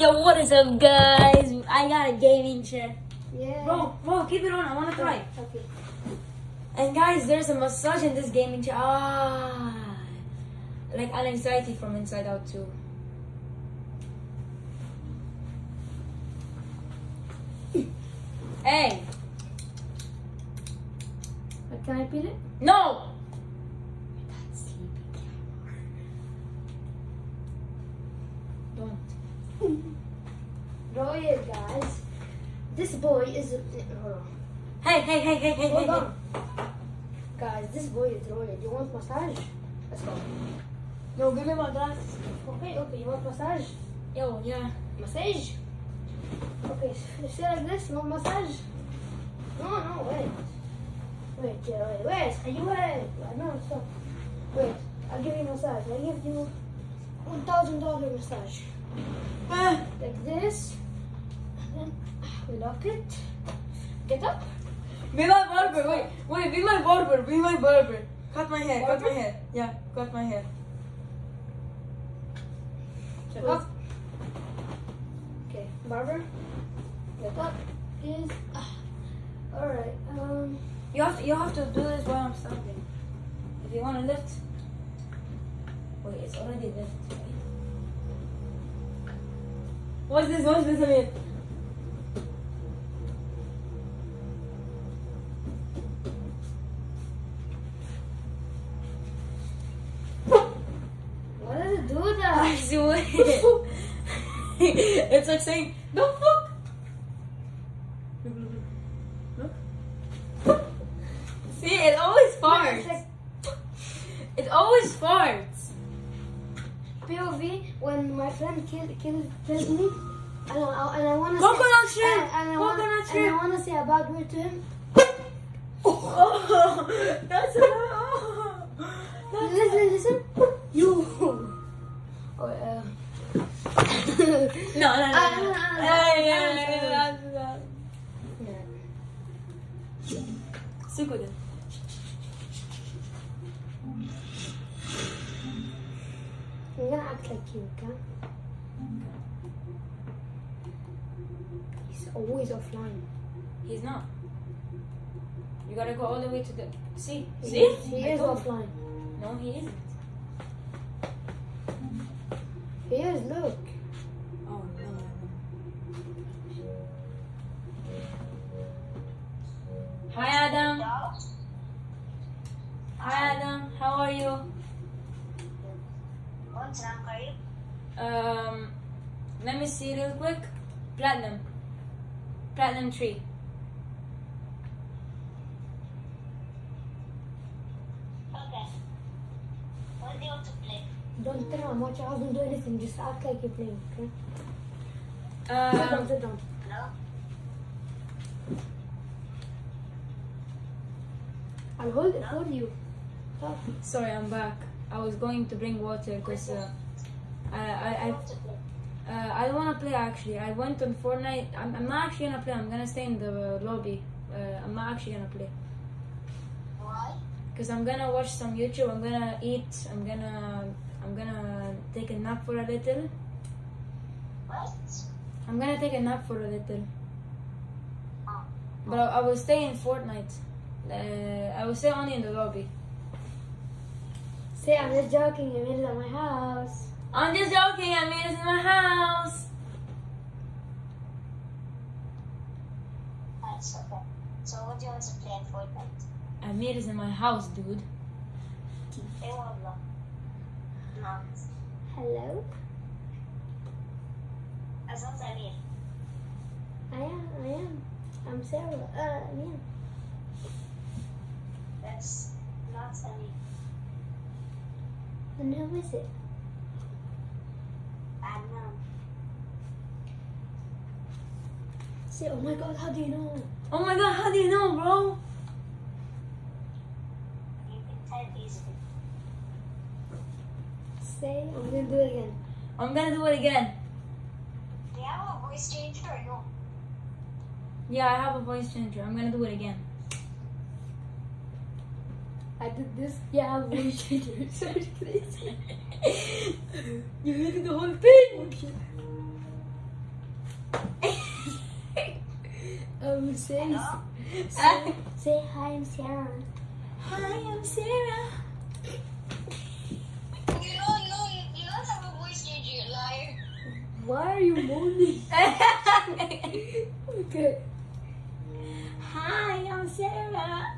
Yo, what is up, guys? I got a gaming chair. Yeah. Bro, bro, keep it on. I want to try. Okay. And guys, there's a massage in this gaming chair. Ah, like an anxiety from inside out too. hey, But can I peel it? no! Don't. Royal, guys. This boy is. Hold on. Hey, hey, hey, hey, hey, hey, Hold hey. on. Guys, this boy is royal. You want massage? Let's go. Yo, give me my glasses. Okay, okay. You want massage? Yo, yeah. Massage? Okay, you sit like this. Want massage? No, no, wait. Wait, yeah, wait, wait. Can you wait? No, stop. Wait, I'll give you massage. I'll give you one thousand dollar massage. Like this. And then we lock it. Get up. Be my barber. Wait, wait. Be my barber. Be my barber. Cut my hair. Cut my hair. Yeah, cut my hair. Get up. Okay, barber. Get up. Is ah. all right. Um. You have to. You have to do this while I'm standing. If you want to lift. Wait, it's already lift. What's this? What's this? Amir? What does it do that? I swear. it's like saying, "Don't fuck." Look. See, it always It's farts. like It always farts. POV when my friend kill, kill, kills me, and I, and I want to Coconut say, shrimp! and, and I wanna- Coconut and! I want to say a bad word to him. Oh, that's a oh, that's Listen, listen. You. Oh, uh. no, no, no, Ah, no. ah, ah, Hey, ah, hey, hey, ah, that's that. Stick with it. I'm gonna act like you, okay? He's always offline. He's not. You gotta go all the way to the. See, He see. is- He I is offline. No, he isn't. He is. Look. Oh no, no, no. Hi Adam. Hi Adam. How are you? Um, let me see real quick. Platinum. Platinum tree. Don't turn on. Watch your house. Don't do anything. Just act like you're playing, okay? Sit down. Um, Sit down. I'll hold it for you. Talk. sorry, I'm back. I was going to bring water because uh, I I. I Uh, I don't want to play actually. I went on Fortnite. I'm, I'm not actually gonna play. I'm gonna stay in the lobby. Uh, I'm not actually gonna play Why? because I'm gonna watch some YouTube. I'm gonna eat. I'm gonna I'm gonna take a nap for a little. What? I'm gonna take a nap for a little. Oh. But I, I will stay in Fortnite. Uh, I will stay only in the lobby. Say, I'm just joking. You made it at my house. I'm just joking. I made it in my house. So what do you want to play in Fortnite? I made it in my house, dude. Hello. Asam Samir. I am, I am. I'm Sarah. Uh, yeah. That's not Samir. Then who is it? Adnan. See, oh my god, how do you know? Oh my god, how do you know, bro? Say, I'm gonna do it again. I'm gonna do it again. Do you have a voice changer or no? Yeah, I have a voice changer. I'm gonna do it again. I did this. Yeah, I'm voice changer. Sorry, please. you did the whole thing. Um, say, Hello? say, say hi, I'm Sarah. Hi, I'm Sarah. Why are you moaning? okay. Hi, I'm Sarah.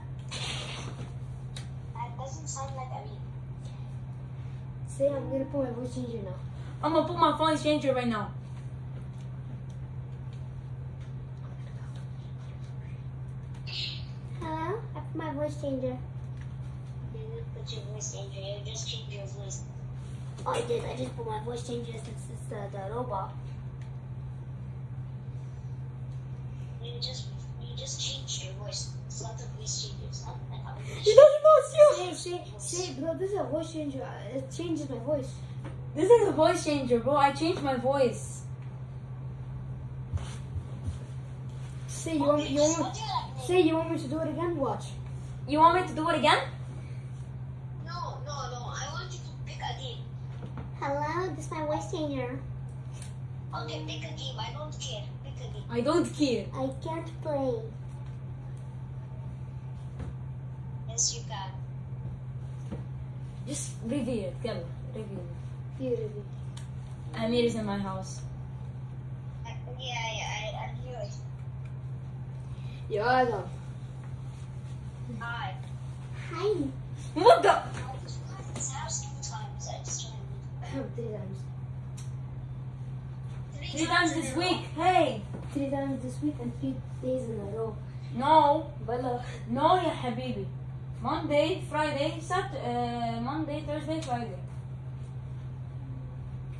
That doesn't sound like a me. Say I'm gonna put my voice changer now. I'm gonna put my phone changer right now. Hello? I put my voice changer. You didn't put your voice changer, you just changed your voice. Oh, I did. I just put my voice changer since it's the, the robot. You just, you just changed your voice. It's not a voice changer, it's not voice She doesn't know it's you. Say, say, say, bro, this is a voice changer. Uh, It changes my voice. This is a voice changer, bro. I changed my voice. Say you want, you want, you me? say you want me to do it again. Watch. You want me to do it again? No, no, no. I want you to pick a game. Hello, this is my voice changer. Okay, pick a game. I don't care. Pick a game. I don't care. I can't play. Yes, you can. Just reveal it. Yalla, reveal it. Beautiful. Amir is in my house. I, yeah, yeah, I, I knew it. Yeah, Adam. Hi. Hi. What the? I just went to his house two times. I just tried. Three times. Three times this week. Hey. Three times this week and three days in a row. No. Bella. No, ya habibi. Monday, Friday, Sat, uh, Monday, Thursday, Friday.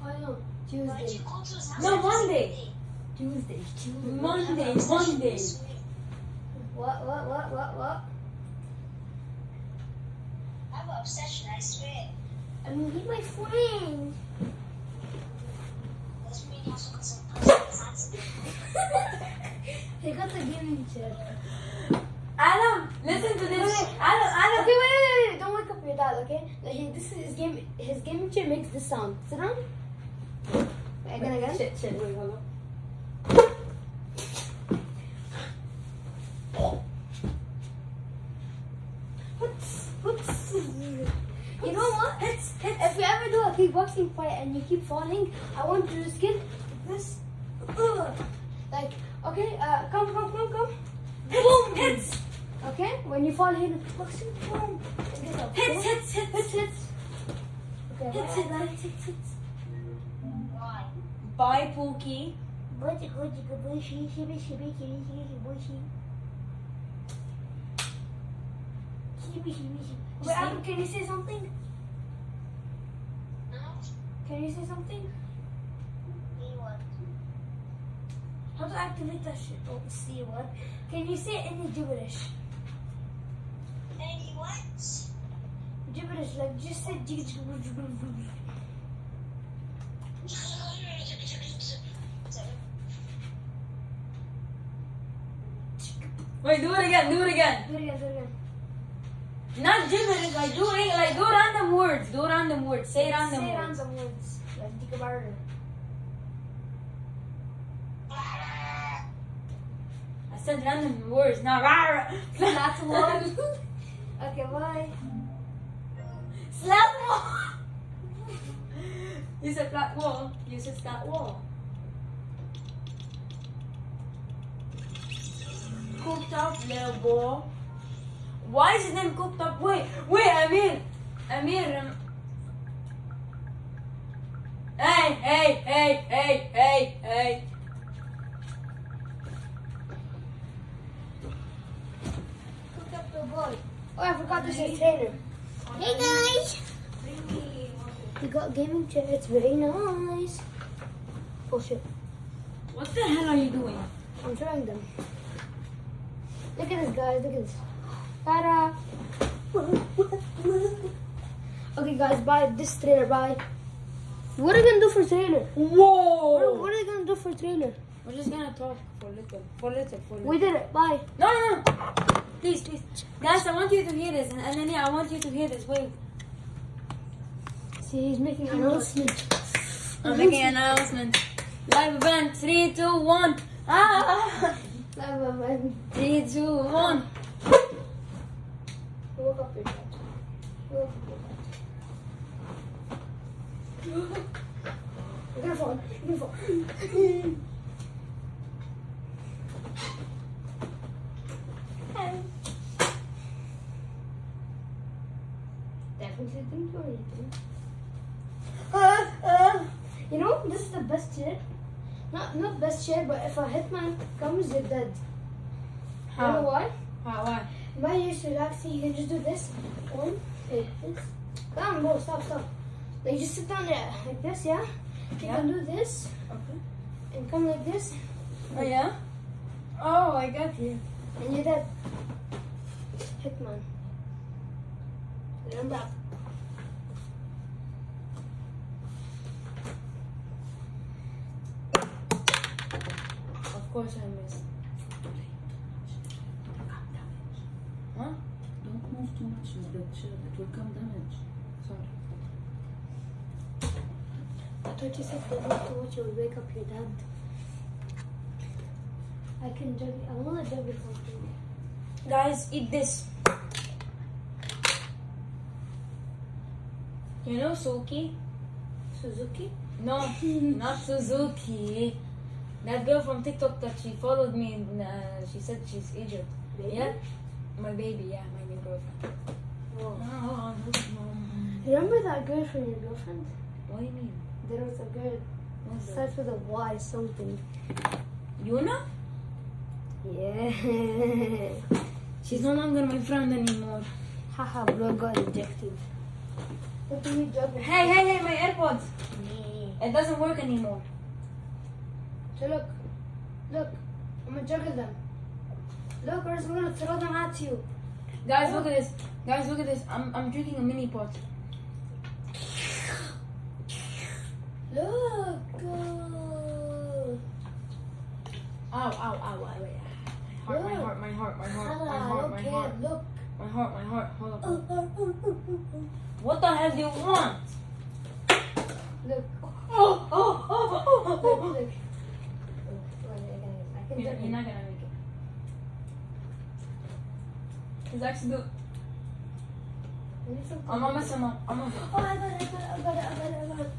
Oh no. Tuesday. you go to his house? No, Monday. Tuesday. Tuesday. Monday, Monday. What, what, what, what, what? I have an obsession, I swear. I mean, he's my friend. Doesn't mean you have to put some personal hands in it. He got the gaming chair. Adam, listen to this. Adam, Adam. Okay, wait, wait, wait. Don't wake up your dad, okay? He- this is his game. His gaming chair makes this sound. Sit down. Wait, again, again. Shit, shit. Wait, hold on. What's, what's, you know what? If you ever do a kickboxing fight and you keep falling, I want you to skin this. Ugh. Like, okay, uh, come, come, come, come. Boom! Hits. Okay? When you fall, hit boxing, boom. And get up. Hits, hits, hits. Hits, hits. Okay, Hits, bye, hits, bye. hits, hits. Why? Bye, Pookie. Wait, Adam, can you say something? No? Can you say something? Me what? How to activate that shit? Oh, see what? Can you say any gibberish? Any what? Gibberish, like just say jig jig jig jig jig. Wait, do it again. Do it again. Do it again, do it again. Not gibberish. Like do it. Like do random words. Do random words. Say random say words. random words. Like dig a barter. I said random words. Not rah. That's one. okay, bye. Flat wall. You said flat wall. You said flat wall. Cooked up little boy. Why is his name cooked up? Wait, wait, Amir. Amir. Um... Hey, hey, hey, hey, hey, hey. Cook up the boy. Oh, I forgot to say trailer. Hey guys. We got gaming chair. It's very nice. Oh shit. What the hell are you doing? I'm showing them. Look at this, guys. Look at this. Ta-da! Okay, guys, bye. this trailer. Bye. What are you gonna do for trailer? Whoa! what are you gonna do for trailer? We're just gonna talk for a little, for a little, for a little. We did it. Bye. No, no, no. Please, please. Guys, I want you to hear this. And, yeah, I want you to hear this. Wait. See, he's making an announcement. I'm making an announcement. Live event. Three, two, one. Ah. Live event. Three, two, one. Look up your up your dad. You're gonna fall. You're gonna fall. Definitely didn't do anything. Uh, uh, you know, this is the best chair. Not not best chair, but if a hitman comes, you're dead. You know How? why? How? Why? My used to relaxing, you can just do this. One, like this. Ah, come on, stop, stop. Like just sit down there like this, yeah? You Yeah. can do this Okay. and come like this, Oh yeah. Oh, I got you. and you're dead. Hitman. Learn that. Of course I missed. Huh? Don't move too much in the chair. It will come damage. Sorry. I thought you said that not too much, you will wake up your dad. I can jug I want to it for you. Guys, eat this. You know Suki? Suzuki? No, not Suzuki. That girl from TikTok that she followed me and uh, she said she's Egypt. Baby? Yeah? My baby, yeah, my new girlfriend. Whoa. Oh, Remember that girl from your girlfriend? what do you mean? There was a girl What's that? starts with a Y something. Yuna? Yeah. She's no longer my friend anymore. Haha, bro got rejected. What do you juggle? Hey, hey, hey, my AirPods! It doesn't work anymore. So look, look, I'm gonna juggle them. Look, or else I'm gonna throw them at you. Guys, look at this. Guys, look at this. I'm, I'm drinking a mini pot. Look. Uh, Ow, ow, ow, ow, wait. My heart, my heart, my heart, my heart, my heart, my heart, Look. my heart, my heart. Hold on. uh, uh. What the hell do you want? Look. Oh, oh, oh, oh, oh, Look, oh. look. I can- I can You're, you're not gonna make it. It's actually good. I need something. I'm gonna mess him up. I'm gonna. Oh, I got it, I got it, I got it, I got it, I got it.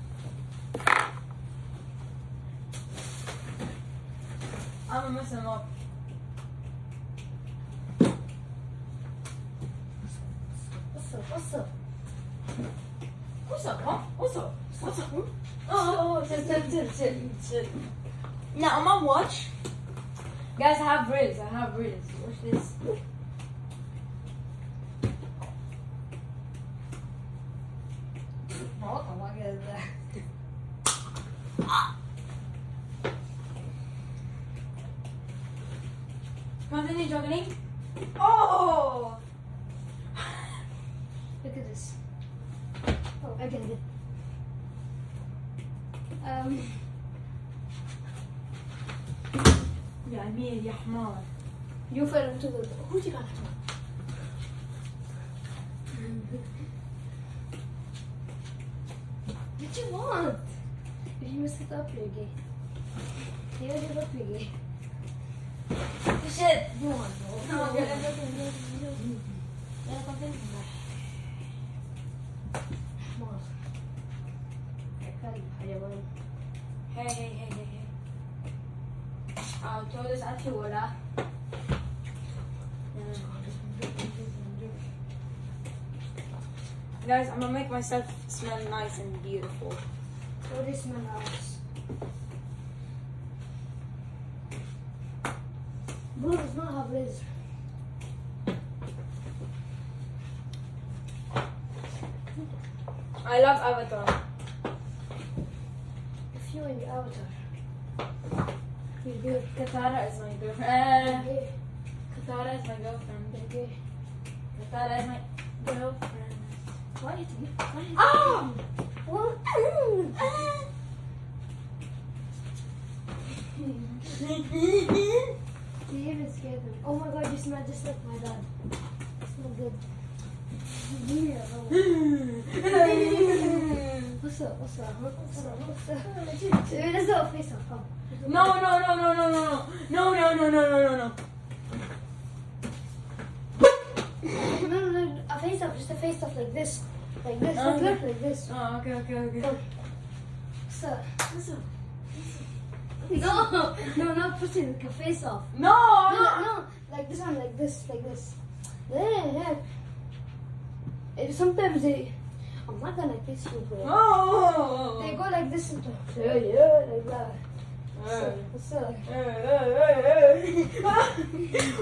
I'm gonna mess him up. What's up, what's up? What's up, huh? What's up? What's up? Hmm? Oh, oh, chill, chill, chill, chill, chill. Now, I'm gonna watch. Guys, I have reels. I have reels. Watch this. يا امير يا حمار يو فعلا تقول هو تي قال حمار What you want? You must get up your gate. You gotta get up your gate. Shit! You want to go? No, I'm gonna go to the Yeah, I'm gonna go. حمار. حكالي حيوان. Hey, hey, hey, hey. i'll throw this um, todas afterwards. Guys, I'm gonna make myself smell nice and beautiful. What is my house? Blue does not have laser. I love Avatar. If you're in the Avatar. Katara is my girlfriend. Katara is my girlfriend. Katara is my girlfriend. Why is it? Why is it? Ah! What? You even scared them. Oh my god, you smell just like my dad. You smell good. Yeah, oh. What's up? What's up? What's up? What's up? Let's do a face off. Come. No, no, no, no, no, no, no, no, no, no, no, no, no. No, no, no. A face off. Just a face off like this. Like this. Look, Okay. look, like this. Oh, okay, okay, okay. Come. What's up? What's up? No, no, not pussy. Like a face off. No, No, no. Like this one. Like this. Like this. Yeah, yeah. Sometimes they. I'm not gonna kiss you, bro. Oh. They go like this. and Yeah, yeah, like that. Hey. What's up? Hey, hey, hey, hey.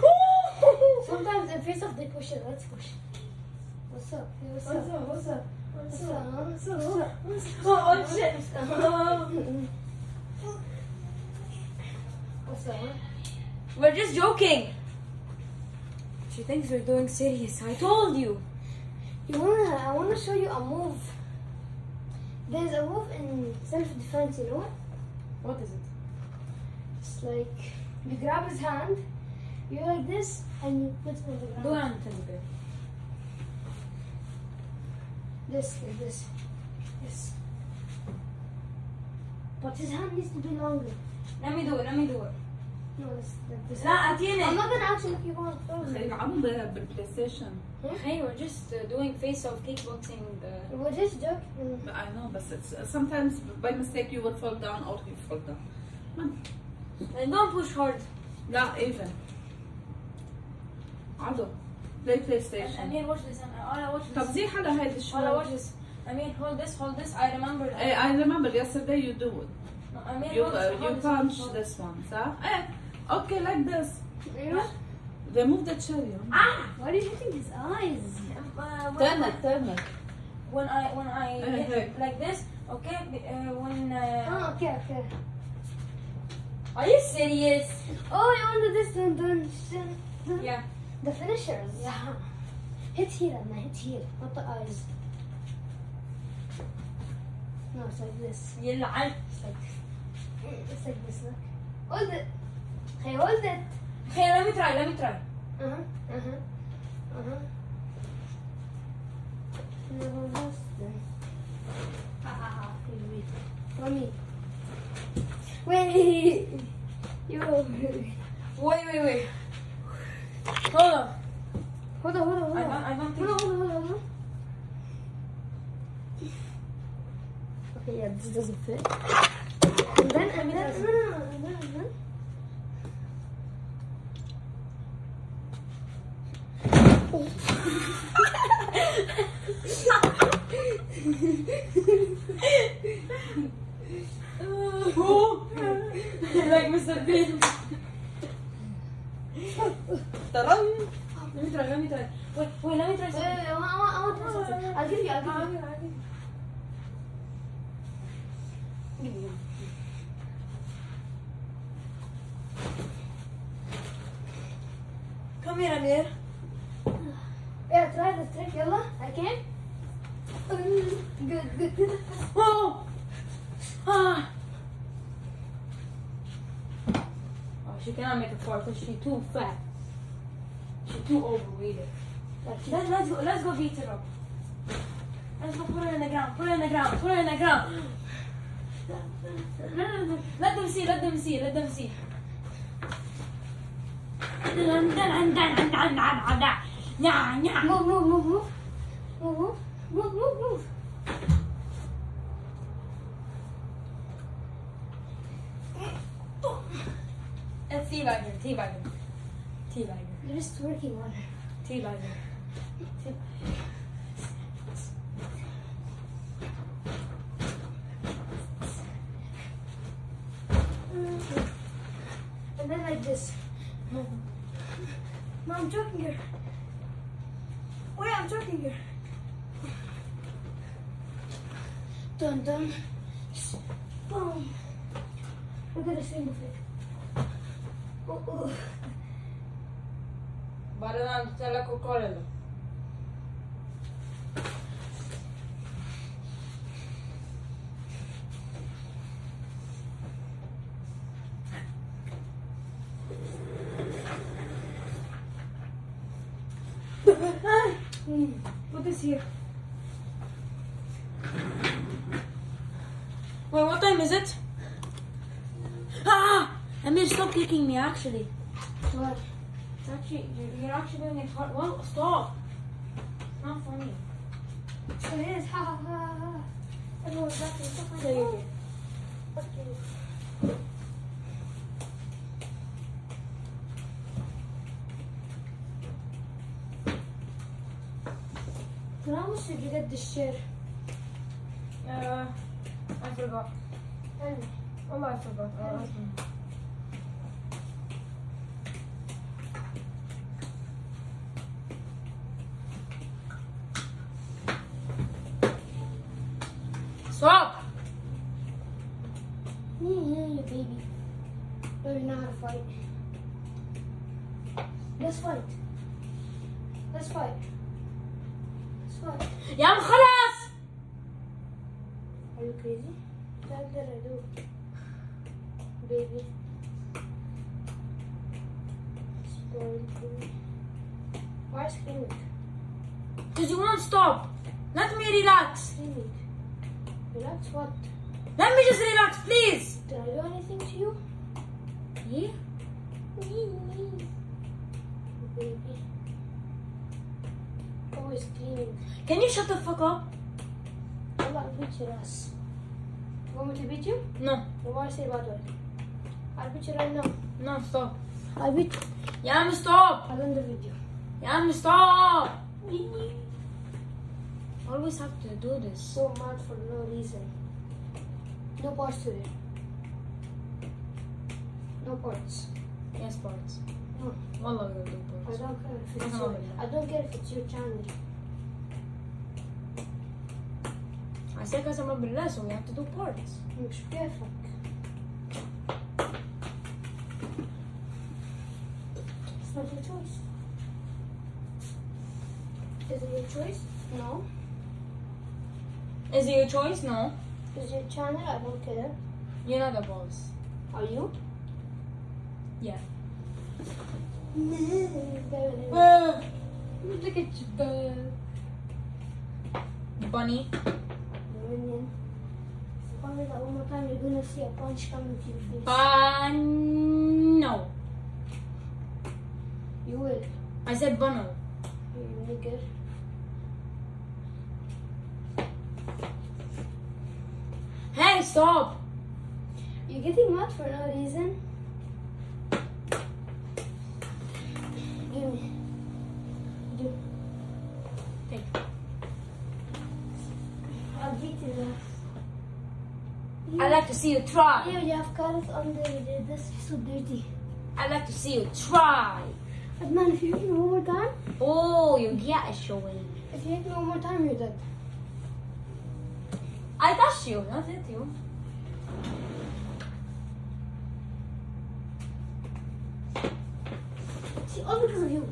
Sometimes the face off they push it. Let's push. What's up? Hey, what's, What's up? up? What's up? What's up? What's up? What's up? Oh, what's up? Oh, oh shit. Oh. What's up? We're just joking. She thinks we're doing serious. I told you. You wanna? I wanna show you a move. There's a move in self-defense. You know what? What is it? It's like you grab his hand, you like this, and you put him on the Do ground. teddy bear. This, like this, this. But his hand needs to be longer. Let me do it. Let me do it. No, it's like this. لا I'm أتيني. not gonna actually keep on throwing. خليك عم بالبلاي ستيشن Hey, we're just uh, doing face-off kickboxing. Uh, We're just joking. I know but it's, sometimes by mistake you will fall down or you fall down and don't push hard. لا even عضو play I PlayStation mean, watch this. I wanna watch طب this. زي حدا هيدي I wanna شوي watch this. I mean, hold this, hold this. I remember. Eh, I remember yesterday you do it. No, I mean, You, hold uh, this, you hold this, punch hold this one, صح؟ Eh, Okay, like this. Yeah. Remove the cherry. Ah! Why are you hitting his eyes? Uh, turn it, turn it. When I when I hit like this, okay. Uh, when. Uh, oh, okay, okay. Are you serious? Oh, I want this dun dun. Yeah. The finishers. Yeah. Hit here, Emma. Hit here. Not the eyes. No, it's like this. Yeah, It's like. It's like this. Look. All the. Hey, hold it. Okay, let me try. Let me try. Uh huh. Uh huh. Uh huh. No, this then. Ha ha ha. Wait, wait. Mommy. Wait. Yo. Wait, wait, wait. Hold on. Hold on, hold on, hold I on. don't, I don't Hold on, hold on, hold on. Okay, yeah, this doesn't fit. And then, and then, no, no, no, and then, then. like Mr. Bean. Taran! Let me try. Let me try. Wait, wait. Let me try something. wait, I want, I want, I want to try something. I'll give you, I'll give you. Give you. Come here, Amir. Yeah, try the trick, yalla. I can. Good, good, good. Oh. Ah. Oh, because she's too fat. She's too overweighted. Let, let's go. Let's go beat her up. Let's go put her in the ground. Put her in the ground. Put her in the ground. Let them see. Let them see. Let them see. Move, move, move, move. Move, move. Move, move, move. And teabagger. Teabagger. Teabagger. You're just working on her. Teabagger. And then like this. No, I'm choking her. Wait, I'm choking her. Dun dun. Boom. Look at the single flick. চালাকো here. Wait, what time is it? Ah! Amir, stop kicking me, actually. What? It's actually, you're, you're actually doing it hard. Well, stop. It's not funny. It is. Ha ha ha ha. Everyone's laughing. Stop my phone. Fuck you. So how much did you get this chair? Uh, I forgot. Me. Oh, I forgot. Uh, husband. Stop! Yeah, yeah, yeah, baby. No, you know how to fight. Let's fight. Let's fight. Let's fight. يا عم خلاص! Are you crazy? What did I do? Baby. Spoiled me. Why screaming? Because you won't stop. Let me relax. Relax what? Let me just relax, please. Did I do anything to you? Me? Me, me. Baby. Always cleaning. Can you shut the fuck up? I'm not beating us. You want me to beat you? No. Then why say bad word? I'll beat you right now. No, stop. I beat you. Yeah, I'm stop. I'll end the video. Yeah, I'm stop Always have to do this. So mad for no reason. No parts today. No parts. Yes, parts. No. والله we'll do I parts. don't care if it's No, your, no, no. I don't care if it's your channel. I said قسما بالله so we have to do parts. مش كيفك. It's not your choice. Is it your choice? No. Is it your choice? No. Is your channel? I don't care. You're not the boss. Are you? Yeah. Look Uh, at you, bird. bunny. Minion. Probably that one more time you're gonna see a punch coming to your face. Bun. No. You will. I said Bono. You nigger. Hey, stop. You're getting mad for no reason. Give me. Give. Take. I'll beat you. I like to see you try. Here you have carrots under there. This is so dirty. I like to see you try. But man, if you hit me one more time, Oh, you get a showing. if you hit me one more time, you're dead. I touched you, not hit you. See, all you.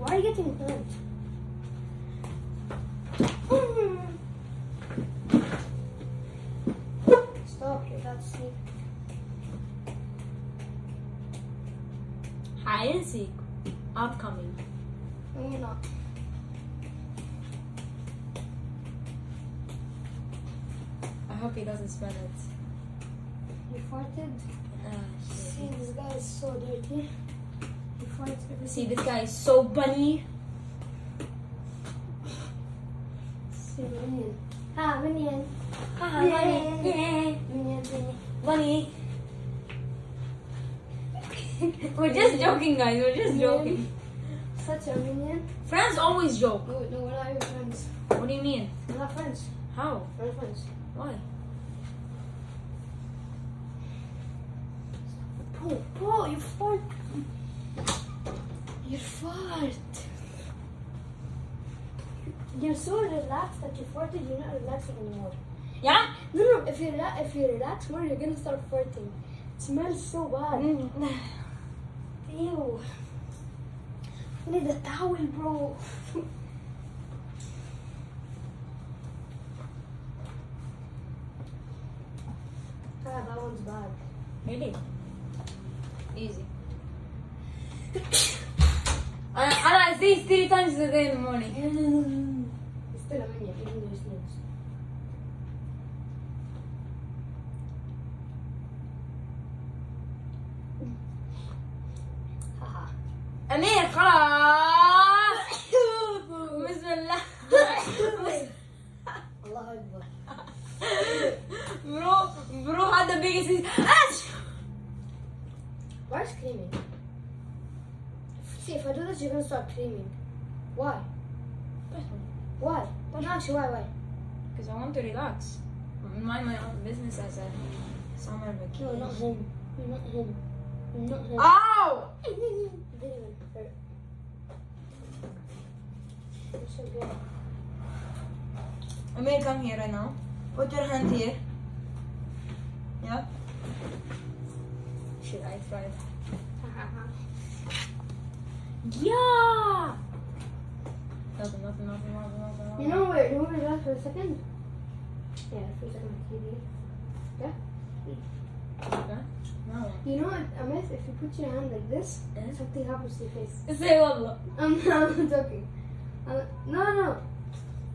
Why are you getting hurt? Stop, you're to I'm coming. Hope he doesn't smell it. You farted. Ah, See, this guy is so dirty. He farts See, this guy is so bunny. See, minion. Ah, minion. Ah. Yeah. Minion, minion. Bunny. We're just joking, guys. We're just joking. Such a minion. Friends always joke. No, no, we're not even friends. What do you mean? We're not friends. How? We're friends. Why? Bro, bro, you fart. You fart. You're so relaxed that you farted, you're not relaxing anymore. Yeah? No, no, if you, if you relax more, you're gonna start farting. It smells so bad. Ew. I need a towel, bro. ah, that one's bad. Really? Easy. انا انا these three times a day in the morning. استلم مني في عنده سنوز أمير خلاص if I do this, you're gonna start screaming. Why? Why? No, actually, why? Why? Because I want to relax. Mind my own business as a summer No, vacation. not him. Not him. Not him. Ow! It didn't even hurt. It's so good. Amir, come here right now. Put your hand here. Yeah. Shit, I tried. Yeah. Nothing, nothing, nothing, nothing, nothing. You know where? You know where that for a second? Yeah, for a second, TV. Okay. No. You know what, Amit? If you put your hand like this, Eh? something happens to your face. Say wallah. I'm, I'm joking. Uh, no, no.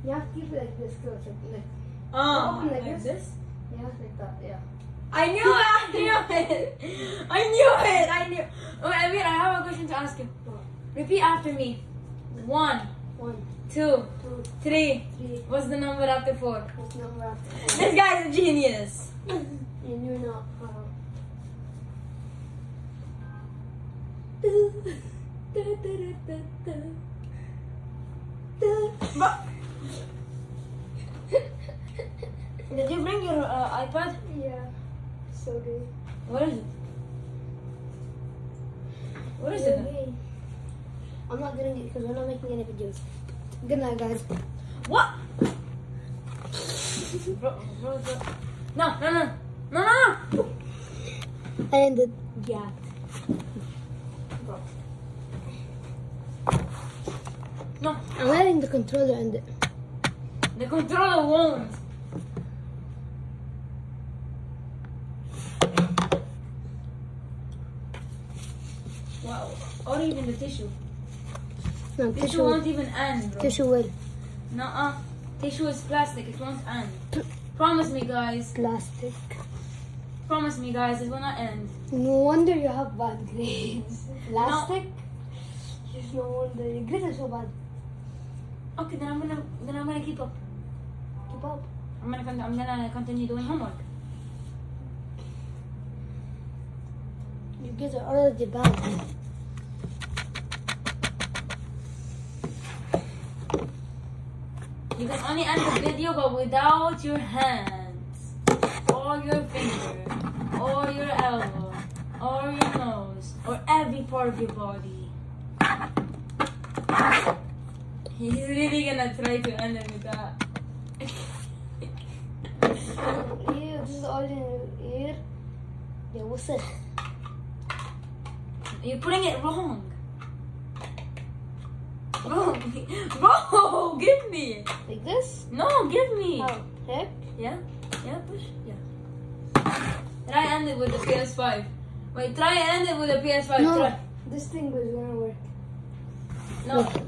You have to keep it like this, close, like, like Oh, Open like like this? this? yeah, like that, yeah. I knew it! I knew it! I knew it! I knew. Okay, Amir, I have a question to ask you. Repeat after me. One, One, two, two, three. three. What's the number after four? What's number after four? This guy's a genius. And you're not. But- Did you bring your uh, iPad? yeah. So good. What is it? What is it? I'm not doing it because we're not making any videos. Good night, guys. What? bro, bro, bro. No, no, no. No, no, ended. Yeah. Bro. No, I'm letting the controller it. the controller won't. Wow. Or even the tissue. No, Tissue tissue. won't even end, bro. Tissue will. Nuh-uh. Tissue is plastic. It won't end. Promise me, guys. Plastic. Promise me, guys. It will not end. No wonder you have bad grades. Plastic? There's no wonder. Your grades are so bad. Okay, then I'm gonna then I'm gonna keep up. Keep up. I'm gonna con- I'm gonna continue doing homework. You grades are already bad. You can only end the video, but without your hands, or your finger, or your elbow, or your nose, or every part of your body. He's really gonna try to end it with that. Ew, this is all in your ear. Yeah, what's it? You're putting it wrong. Bro, bro, give me. Like this? No, give me. How? Heck? Yeah, yeah, push, yeah. Try end it with the PS5. Wait, try end it with the PS5. No. Try. This thing was gonna work. No,